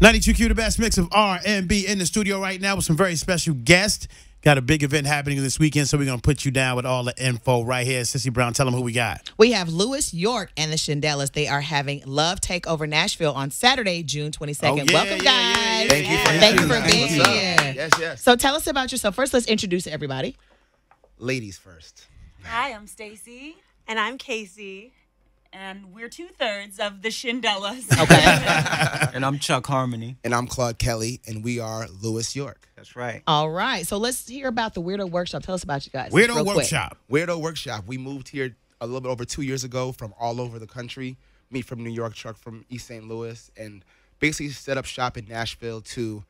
92Q, the best mix of R&B in the studio right now with some very special guests. Got a big event happening this weekend, so we're going to put you down with all the info right here. Sissy Brown, tell them who we got. We have Louis York and the Shindellas. They are having Love Takeover Nashville on Saturday, June 22nd. Oh, yeah, Welcome, yeah, guys. yeah, Thank you for Thank you for being here. Yes, yes. So tell us about yourself. First, let's introduce everybody. Ladies first. Hi, I'm Stacy, And I'm Casey. And we're two thirds of the Shindellas. Okay. And I'm Chuck Harmony. And I'm Claude Kelly, and we are Louis York. That's right. All right. So let's hear about the Weirdo Workshop. Tell us about you guys. Weirdo real quick. Workshop. Weirdo Workshop. We moved here a little bit over two years ago from all over the country. Me from New York, Chuck from East St. Louis, and basically set up shop in Nashville to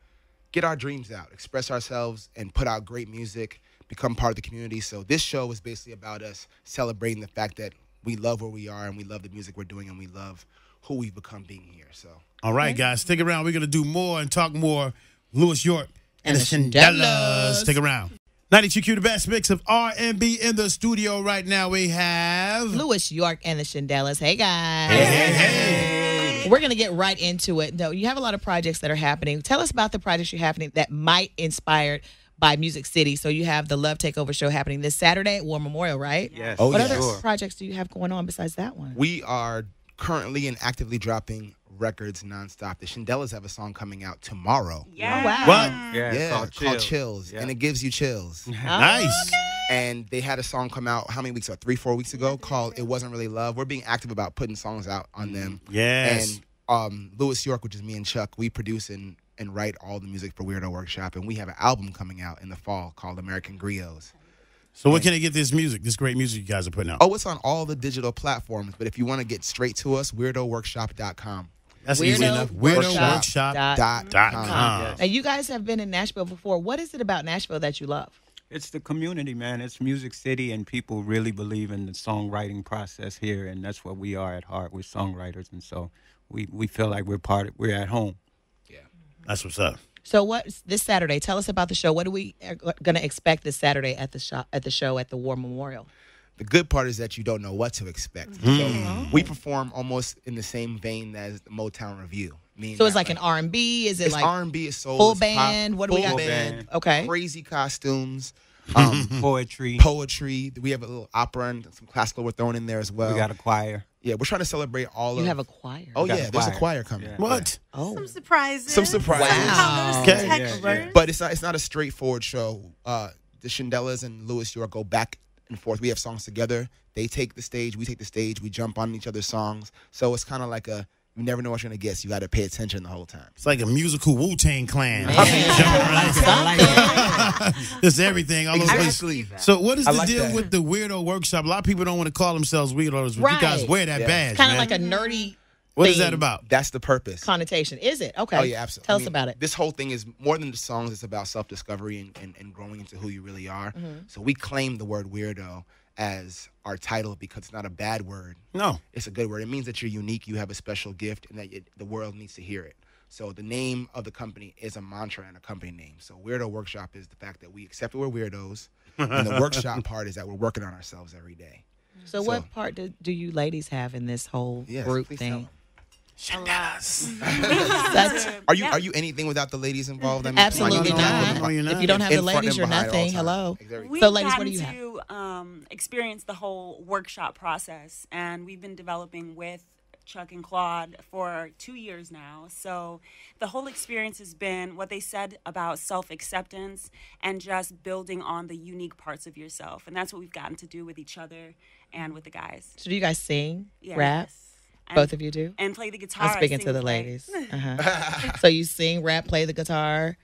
get our dreams out, express ourselves, and put out great music, become part of the community. So this show is basically about us celebrating the fact that we love where we are and we love the music we're doing and we love who we've become being here. So All right, guys, stick around. We're going to do more and talk more. Louis York and, And the the Shindellas. Shindellas. Stick around. 92Q, the best mix of R&B in the studio right now. We have... Louis York and the Shindellas. Hey, guys. Hey, hey, hey. We're going to get right into it. No, you have a lot of projects that are happening. Tell us about the projects you're happening that might inspired by Music City. So you have the Love Takeover show happening this Saturday at War Memorial, right? Yes. Oh, what yeah. other Sure. projects do you have going on besides that one? We are currently and actively dropping records nonstop. The Shindellas have a song coming out tomorrow. Yeah. Oh, wow. What? Yeah, yeah, called called Chill. Chills, Yeah. and it gives you chills. Nice. and they had a song come out how many weeks ago? Three, four weeks ago, called "It Wasn't Really Love." We're being active about putting songs out on them. Yes. And um, Louis York, which is me and Chuck, we produce and and write all the music for Weirdo Workshop, and we have an album coming out in the fall called American Griots. So where can I get this music, this great music you guys are putting out? Oh, it's on all the digital platforms, but if you want to get straight to us, WeirdoWorkshop.com. That's easy enough. Workshop WeirdoWorkshop.com. dot- Dot com. com. Yes. Now, you guys have been in Nashville before. What is it about Nashville that you love? It's the community, man. It's Music City, and people really believe in the songwriting process here, and that's what we are at heart. We're songwriters, and so we, we feel like we're part of, we're at home. That's what's up. So, what this Saturday? Tell us about the show. What are we going to expect this Saturday at the show at the show at the War Memorial? The good part is that you don't know what to expect. Mm-hmm. So mm-hmm. we perform almost in the same vein as the Motown Revue. meaning So it's that, like an R and B. Is it it's like R and B, it's soul, full it's pop, band? What do we full got? band, Okay. crazy costumes, um, Poetry. poetry. We have a little opera and some classical we're throwing in there as well. we got a choir. yeah, we're trying to celebrate all You of. You have a choir. oh yeah, a there's a choir. choir coming. Yeah. What? Oh. Some surprises. Some surprises. Wow. Colors, Okay. textures. Yeah, yeah. But it's not it's not a straightforward show. Uh, the Shindellas and Louis York go back and forth. We have songs together. They take the stage. We take the stage. We jump on each other's songs. So it's kind of like a you never know what you're gonna get. So you got to pay attention the whole time. It's like a musical Wu Tang Clan. Man. Jumping around. It's everything all over the place. So what is I the like deal that. with the weirdo workshop? A lot of people don't want to call themselves weirdos, but you guys wear that Yeah. badge, Kind of like a nerdy what is that about? That's the purpose. connotation. Is it? Okay. Oh yeah, absolutely. Tell I us about it. This whole thing is more than the songs. It's about self discovery and, and, and growing into who you really are. Mm-hmm. So we claim the word weirdo as our title because it's not a bad word. No. It's a good word. It means that you're unique, you have a special gift, and that it, the world needs to hear it. So the name of the company is a mantra and a company name. So Weirdo Workshop is the fact that we accept that we're weirdos, and the workshop part is that we're working on ourselves every day. So, so- what part do, do you ladies have in this whole Yes, group thing? them. That's Are you are you anything without the ladies involved? I mean, absolutely no, no, not. no, you're not. If you don't have In the ladies, you're behind at all nothing. Hello. Exactly. We've So, ladies, what gotten do you have? to um, experience the whole workshop process, and we've been developing with Chuck and Claude for two years now. So the whole experience has been what they said about self acceptance and just building on the unique parts of yourself, and that's what we've gotten to do with each other and with the guys. So, do you guys sing, Yeah, rap? And- Both of you do. and play the guitar. I'm speaking sing, to the ladies. Uh-huh. so you sing, rap, play the guitar.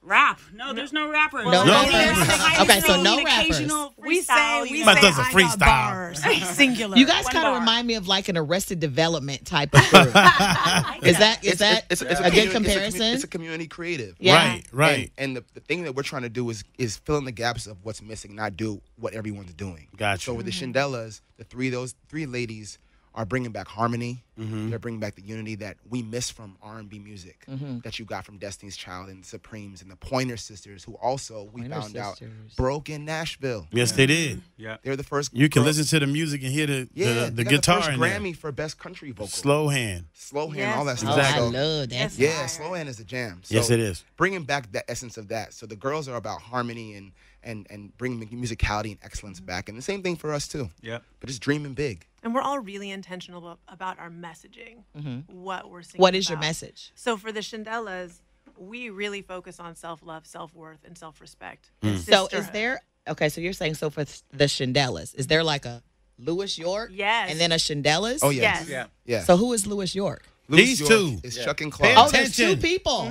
Rap? No, there's no rappers. No No rappers. I Okay, so no rappers. We say we you But say does a I freestyle. bars. Singular. You guys kind of remind me of like an Arrested Development type of group. is that is that it's, a, it's good community- it's comparison? It's a, community creative. Yeah. Right, right. And, and the, the thing that we're trying to do is is fill in the gaps of what's missing, not do what everyone's doing. Gotcha. So with the Shindellas, the three those three ladies are bringing back harmony. Mm-hmm. They're bringing back the unity that we miss from R&B music mm-hmm. that you got from Destiny's Child and Supremes and the Pointer Sisters, who also we Pointer found out broke in Nashville. Yes, they did. Yeah. They're the first. You can girl- listen to the music and hear the Yeah, the, the guitar the first in Grammy there. for best country vocal. Slow hand. slow hand, Yes. all that Oh, stuff. Oh, I love that. Yeah, Fire. slow hand is a jam. So Yes, it is. Bringing back the essence of that. So the girls are about harmony and and and bringing musicality and excellence mm-hmm. back, and the same thing for us too. Yeah. But it's dreaming big. And we're all really intentional about, about our messaging, what we're singing. Mm-hmm. What is your message? So for the Shindellas, we really focus on self love, self worth, and self respect. So is there okay? So you're saying so for the Shindellas, is there like a Louis York? Yes. And then a Shindellas? Oh yes, Yes. yeah. So who is Louis York? Louis These York two. is Chuck and Pay Claude. Oh, there's two Attention. people.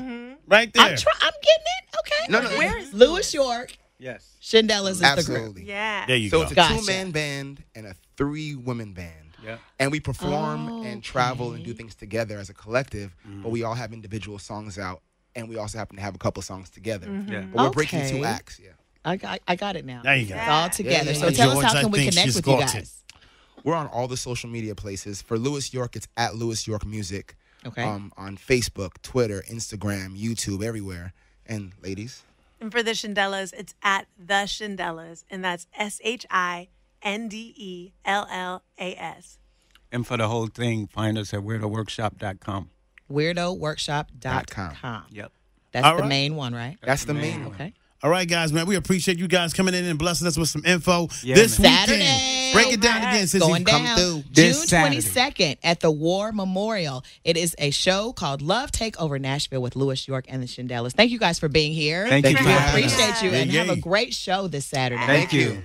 Right there. I'm try- I'm getting it. Okay. No, no, Where is Louis York, Yes. Shindellas is the group. Absolutely. Yeah. there you So go. it's a Gotcha. two-man band and a three-women band. Yeah. And we perform Oh, and travel and do things together as a collective, Mm-hmm. but we all have individual songs out, and we also happen to have a couple songs together. Yeah. But we're breaking Okay. two acts. Yeah. I got, I got it now. there you go. It's all together. Yeah. So tell George, us how I can we think connect she's with you got it. guys? We're on all the social media places. For Louis York, it's at Louis York Music. Okay. Um, on Facebook, Twitter, Instagram, YouTube, everywhere. And ladies, And for the Shindellas, it's at the Shindellas, and that's S H I N D E L L A S. And for the whole thing, find us at weirdoworkshop.com. WeirdoWorkshop.com. Yep. That's All the right. main one, right? that's the main one. Okay. All right, guys, man. We appreciate you guys coming in and blessing us with some info Yeah, this man. weekend. Saturday. Break it down again, since Going you come down through. June This Saturday. 22nd at the War Memorial. It is a show called Love Takeover Nashville with Louis York and the Shindellas. Thank you guys for being here. Thank Thank you you for for having having us. Appreciate you Yeah, and have a great show this Saturday. Thank Thank you. you.